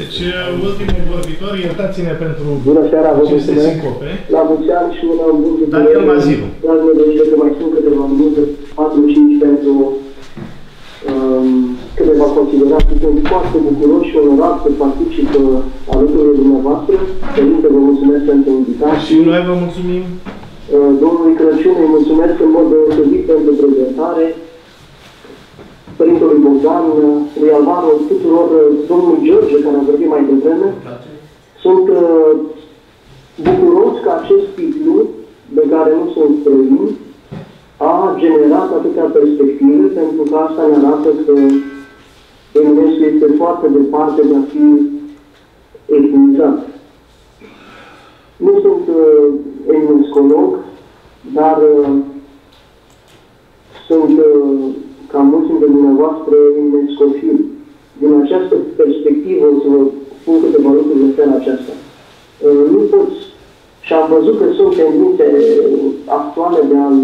Deci, uh, ultimul vorbitor, iertați-ne pentru Bună seara, vă aceste mulțumesc. sincope. La mulți ani și un an bun de Daniel Mazilu. Dragă de că mai sunt câteva minute, 4-5 pentru um, câteva considerații. Sunt foarte bucuros și onorat să particip uh, alături de dumneavoastră. Părinte, vă mulțumesc pentru invitație. Și noi vă mulțumim. Uh, Domnului Crăciun îi mulțumesc în mod deosebit pentru prezentare. Părintelui Bogdan, uh, lui Alvaro, tuturor, uh, domnului George, care a vorbit mai devreme. Sunt uh, bucuros că acest titlu, de care nu sunt străin, a generat atâtea perspective, pentru că asta ne arată că Eminescu este foarte departe de a fi epuizat. Nu sunt uh, eminescolog, dar uh, sunt, uh, ca mulți dintre dumneavoastră, eminescofil. Din această perspectivă o să vă spun câteva lucruri în seara aceasta. Uh, nu poți, și am văzut că sunt tendințe actuale de a-l,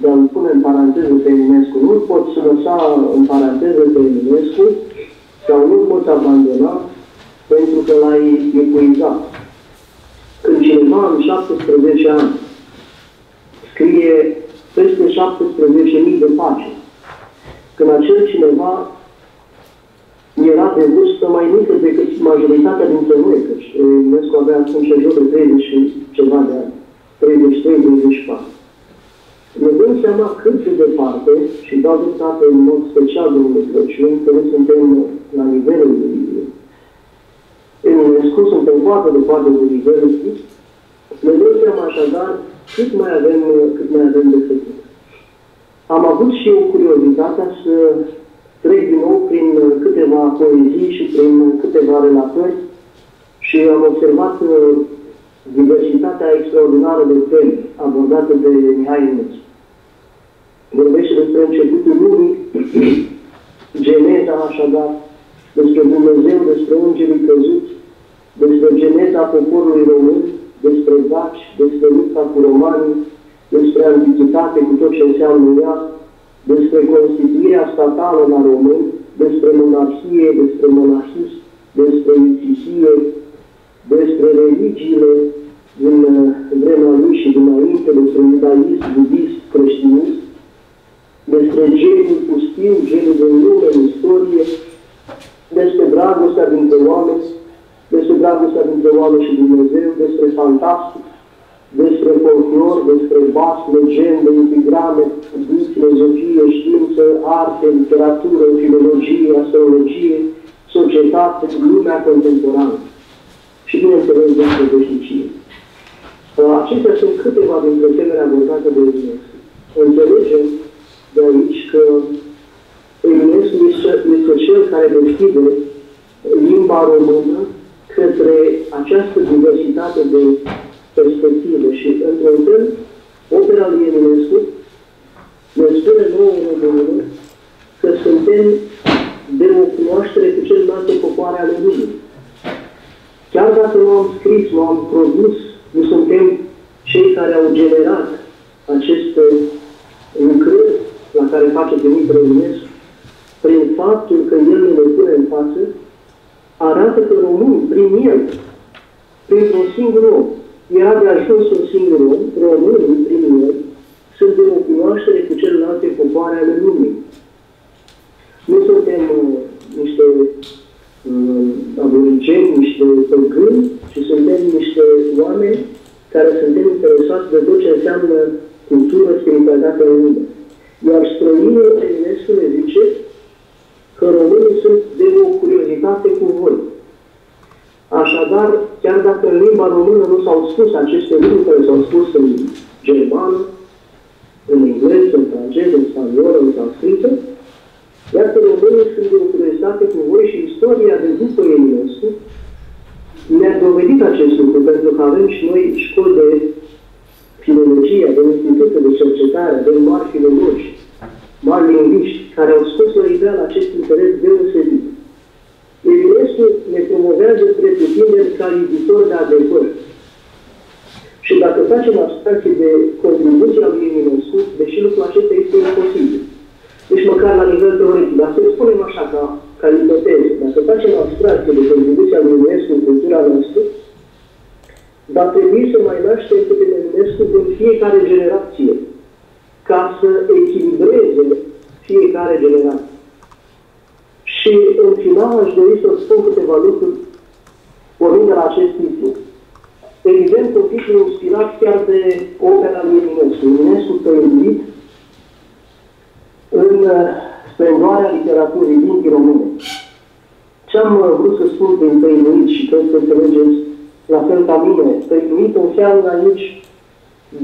de a pune în paranteză pe Eminescu. Nu poți lăsa în paranteză pe Eminescu sau nu poți abandona pentru că l-ai epuizat. Când cineva în 17 ani scrie peste 17.000 de pagini, când acel cineva era de vârstă mai mică decât majoritatea dintre noi, căci Eminescu avea atunci în jur de 30 și ceva de ani, 33-34. Ne dăm seama cât de departe, și dau dreptate în mod special domnului Crăciun, că nu suntem la nivelul lui Eminescu, suntem foarte departe de nivelul lui, ne dăm seama așadar cât mai avem, cât mai avem de făcut. Am avut și eu curiozitatea să trec din nou prin câteva poezii și prin câteva relatări și am observat uh, diversitatea extraordinară de teme abordate de Mihai Ionescu. Vorbește despre începutul lumii, geneza așadar, despre Dumnezeu, despre îngerii căzuți, despre geneza poporului român, despre daci, despre lupta cu romanii, despre antichitate cu tot ce înseamnă ea, despre constituirea statală la români, despre monarhie, despre monahism, despre incizie, despre religiile din vremea lui și dinainte, despre iudaism, budism, creștinism, despre geniul pustiu, geniul din lume, în istorie, despre dragostea dintre oameni, despre dragostea dintre oameni și Dumnezeu, despre fantastic, despre folclor, despre bas, legendă, epigrame, filozofie, știință, arte, literatură, filologie, astrologie, societate, lumea contemporană. Și bineînțeles despre veșnicie. Acestea sunt câteva dintre temele abordate de Eminescu. Înțelegem de aici că Eminescu este cel care deschide limba română către această diversitate de perspective și, într-un fel, opera lui Eminescu ne spune nouă românilor că suntem de o cunoaștere cu celelalte popoare ale lumii. Chiar dacă nu am scris, nu am produs, nu suntem cei care au generat aceste lucrări la care face trimitere Eminescu, prin faptul că El ne le pune în față, arată că românii, prin El, printr-un singur om, era de ajuns un singur om, românii, prin El, sunt de o cunoaștere cu celelalte popoare ale lumii. Nu suntem uh, niște uh, aborigeni, niște păgâni, ci suntem niște oameni care suntem interesați de tot ce înseamnă cultură, spiritualitate în lume. Iar străinul Eminescu ne zice că românii sunt de o curiozitate cu voi. Așadar, chiar dacă în limba română nu s-au spus aceste lucruri care s-au spus în germană, în engleză, în franceză, în spaniolă, în sanscrită, iată românii sunt de o curiozitate cu voi și istoria de după Eminescu ne-a dovedit acest lucru, pentru că avem și noi școli de filologie, avem institute de cercetare, avem mari filologi, mari lingviști, care au scos la iveală acest interes deosebit. Eminescu ne promovează pretutindeni ca iubitor de adevăr. Și dacă facem abstracție de contribuția lui Eminescu, deși lucrul acesta este imposibil, deci măcar la nivel teoretic, dar să spunem așa, ca, ca ipoteză, dacă facem abstracție de contribuția lui țara noastră, dar trebuie să mai naștem câte Eminescu în fiecare generație, ca să echilibreze fiecare generație. Și în final aș dori să spun câteva lucruri pornind de la acest titlu. Evident, un titlu inspirat chiar de opera lui Eminescu. Eminescu tăinuit în uh, splendoarea literaturii limbii române. Ce am uh, vrut să spun prin tăinuit și cred că înțelegeți la fel ca mine, tăinuit înseamnă aici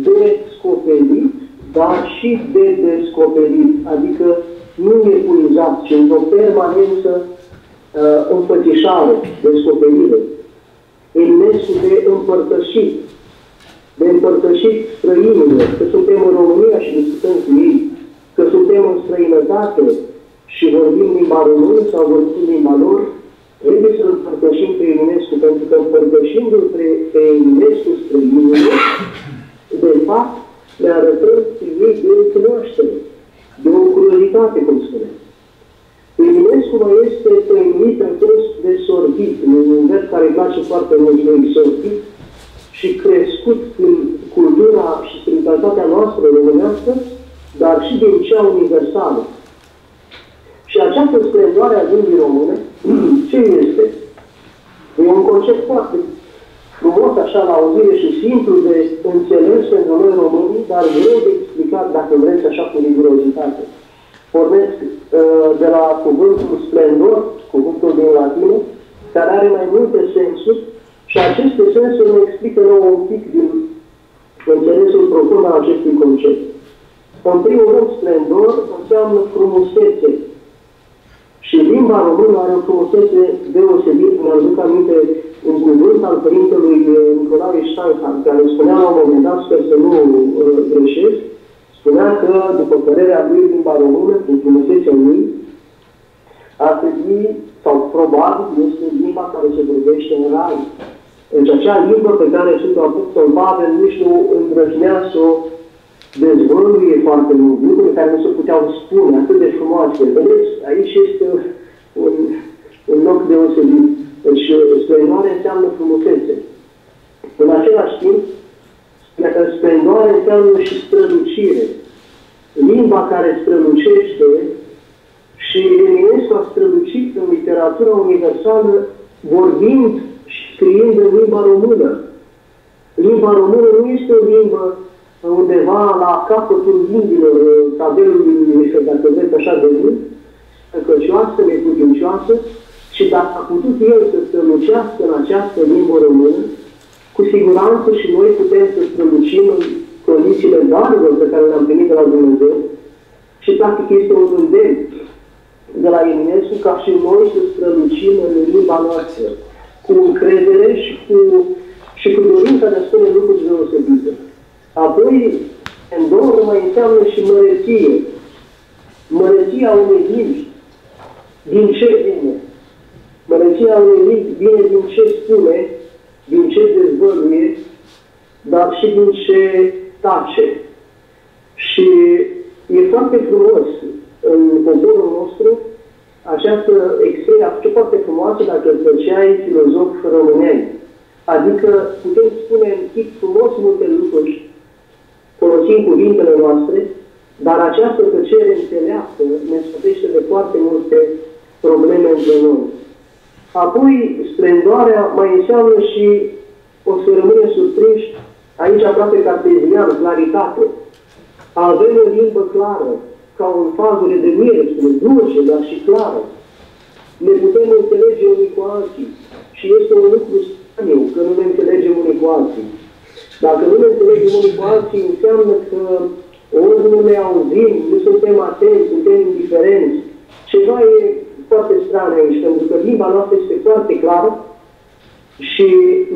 descoperit, dar și de descoperit, adică nu epuizat, ci într-o permanență uh, înfățișare, descoperire. Eminescu de împărtășit, de împărtășit străinilor, că suntem în România și discutăm cu ei, că suntem în străinătate și vorbim limba română sau vorbim limba lor, trebuie să împărtășim pe Eminescu, pentru că împărtășindu-l pe, pe Eminescu străinilor, de fapt, le arătăm că ei de o cunoaștere, de o curiozitate, cum spune. Eminescu mai este tăinuit în toți de sorbit, un vers care îi place foarte mult lui sorbit, și crescut în cultura și spiritualitatea noastră românească, dar și din cea universală. Și această splendoare a limbii române, ce este? E un concept foarte frumos, așa, la auzire și simplu de înțeles pentru noi românii, dar greu de explicat, dacă vreți, așa cu rigurozitate. Pornesc uh, de la cuvântul splendor, cuvântul din latină, care are mai multe sensuri și aceste sensuri ne explică nouă un pic din înțelesul profund al acestui concept. În primul rând, splendor înseamnă frumusețe. Și limba română are o frumusețe deosebită. Mi aduc aminte un cuvânt al părintelui Nicolae Steinhardt, care spunea la un moment dat, sper să nu uh, greșesc, spunea că, după părerea lui, limba română, prin frumusețea lui, ar trebui, sau probabil, este limba care se vorbește în rai. Deci acea limbă pe care Sfântul Apostol Pavel nici nu îndrăznea să o dezvăluie foarte mult, lucruri care nu se puteau spune, atât de frumoase. Vedeți, aici este un, un loc deosebit. Deci, splendoare înseamnă frumusețe. În același timp, splendoare înseamnă și strălucire. Limba care strălucește și Eminescu a strălucit în literatura universală vorbind și scriind în limba română. Limba română nu este o limbă undeva la capătul limbilor tabelului, dacă vreți așa de mult, căcioasă, neputincioasă, și dacă a putut el să strălucească în această limbă română, cu siguranță și noi putem să strălucim în condițiile darurilor pe care le-am primit de la Dumnezeu și practic este un îndemn de la Eminescu ca și noi să strălucim în limba noastră, cu încredere și cu, și cu dorința de a spune lucruri deosebite. Apoi, în două mai înseamnă și măreție. Măreția unei limbi. Din ce vine? Măreția unei limbi vine din ce spune, din ce dezvăluie, dar și din ce tace. Și e foarte frumos în poporul nostru această expresie a fost foarte frumoasă dacă îl făceai filozof româneni. Adică putem spune în tip frumos multe lucruri, folosim cuvintele noastre, dar această tăcere înțeleaptă ne sfătește de foarte multe probleme între noi. Apoi, splendoarea mai înseamnă și o să rămâne surprinși aici aproape cartezian, claritate. Avem o limbă clară, ca un fazure de miere, spune, dulce, dar și clară. Ne putem înțelege unii cu alții. Și este un lucru straniu că nu ne înțelegem unii cu alții. Dacă nu ne înțelegem unii cu alții, înseamnă că ori nu ne auzim, nu suntem atenți, suntem indiferenți. Ceva e foarte stran aici, pentru că limba noastră este foarte clară și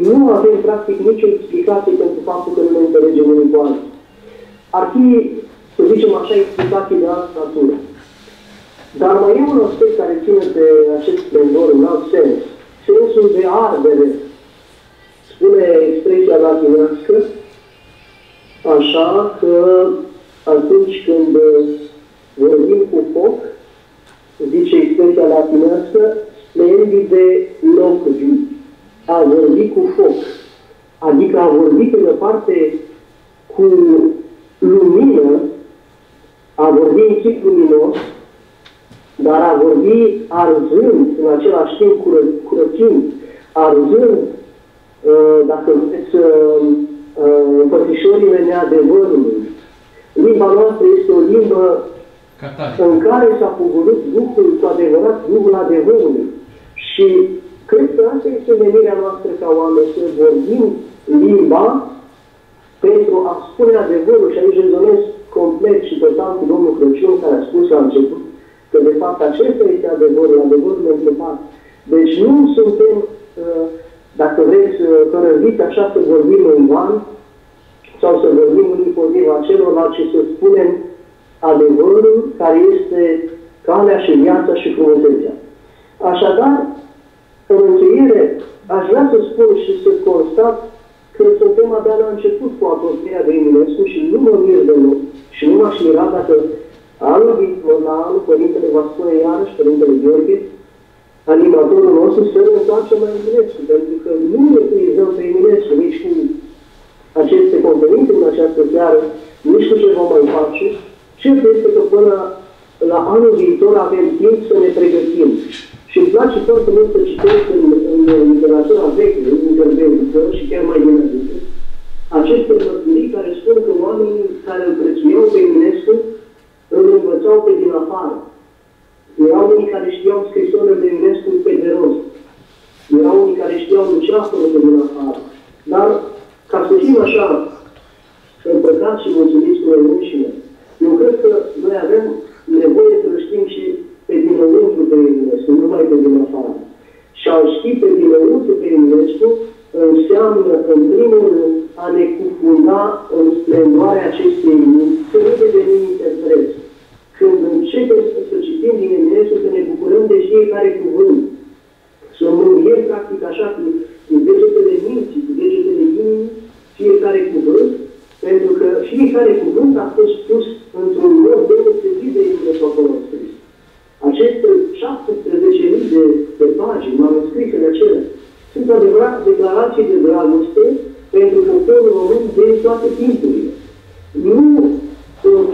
nu avem practic nicio explicație pentru faptul că nu ne înțelegem unii cu alții. Ar fi să zicem așa, explicații de altă natură. Dar mai e un aspect care ține de acest splendor în alt sens. Sensul de ardere. Spune expresia latinească așa că atunci când vorbim cu foc, zice expresia latinească, splendide locvi. A vorbi vorbi pe de parte cu lumină, a vorbi în chip luminos, dar a vorbi arzând în același timp cură, curățind, arzând, uh, dacă vreți, uh, uh, împățișorile neadevărului. Limba noastră este o limbă în care s-a pogorât Duhul cu adevărat, Duhul adevărului. Și cred că asta este menirea noastră ca oameni, să vorbim limba pentru a spune adevărul și aici rezonez complet și total cu domnul Crăciun care a spus la început că de fapt acesta este adevărul, adevărul întrebat. Deci nu suntem, uh, dacă vreți, părăziți uh, așa să vorbim în van sau să vorbim împotriva celorlalți și să spunem adevărul care este calea și viața și frumusețea. Așadar, în încheiere, aș vrea să spun și să constat că suntem abia la început cu apropierea de Eminescu și nu mă mir de nu. Și nu m-aș mira dacă anul viitor, la anul, Părintele va spune iarăși, Părintele Gheorghe, animatorul nostru, să ne întoarcem la Eminescu, pentru că nu ne utilizăm pe Eminescu nici cu aceste conferințe în această seară, nici cu ce vom mai face, Cert este că până la anul viitor avem timp să ne pregătim. Și îmi place foarte mult să citesc în, în literatura veche, în intervenție și chiar mai dinainte, aceste mărturii care spun că oamenii care îl prețuiau pe Eminescu îl învățau pe din afară. Erau unii care știau scrisorile de Eminescu pe de rost. Erau unii care știau luceafărul pe din afară. Dar, ca să fim așa, împăcați și mulțumiți cu noi înșine, eu cred că noi avem nevoie să știm și pe dinăuntru pe Eminescu, nu mai pe din afară. Și a ști pe dinăuntru pe Eminescu înseamnă, în primul rând, a ne cufunda în splendoarea acestei lumi, să nu devenim interpreți. Când începem să citim din Eminescu, să ne bucurăm de fiecare cuvânt, să mângâiem practic așa cu, cu degetele minții, cu degetele inimii, fiecare cuvânt, pentru că fiecare cuvânt a fost spus într-un mod deosebit de acolo scris. Aceste 17.000 de, de pagini manuscrisele acelea sunt adevărat declarații de dragoste pentru poporul român de toate timpurile. Nu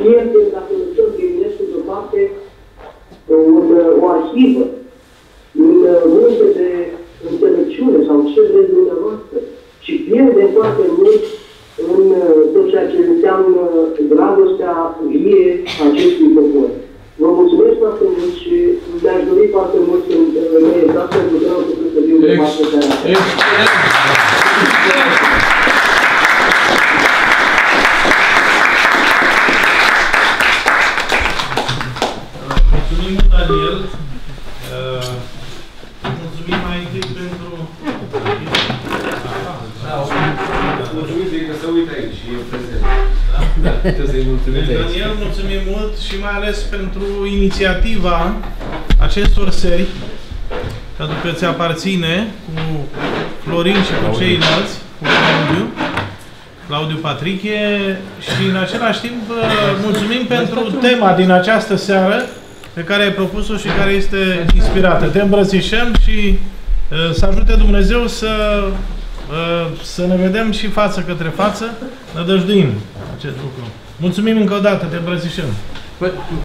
pierdem, dacă lăsăm pe Eminescu deoparte, un, o arhivă, un multe de înțelepciune sau ce vreți dumneavoastră, ci pierdem foarte mult în uh, tot ceea ce înseamnă dragostea vie a acestui popor. Vă mulțumesc foarte mult și mi-aș dori foarte mult să ne iertați pentru că nu am putut să fiu de față Mulțumim și mai ales pentru inițiativa acestor seri, pentru că ți aparține cu Florin și cu ceilalți, cu Claudiu, Claudiu Patriche și în același timp uh, mulțumim pentru tema din această seară pe care ai propus-o și care este inspirată. Te îmbrățișăm și uh, să ajute Dumnezeu să Uh, să ne vedem și față către față, nădăjduim acest lucru. Mulțumim încă o dată, te îmbrățișăm. But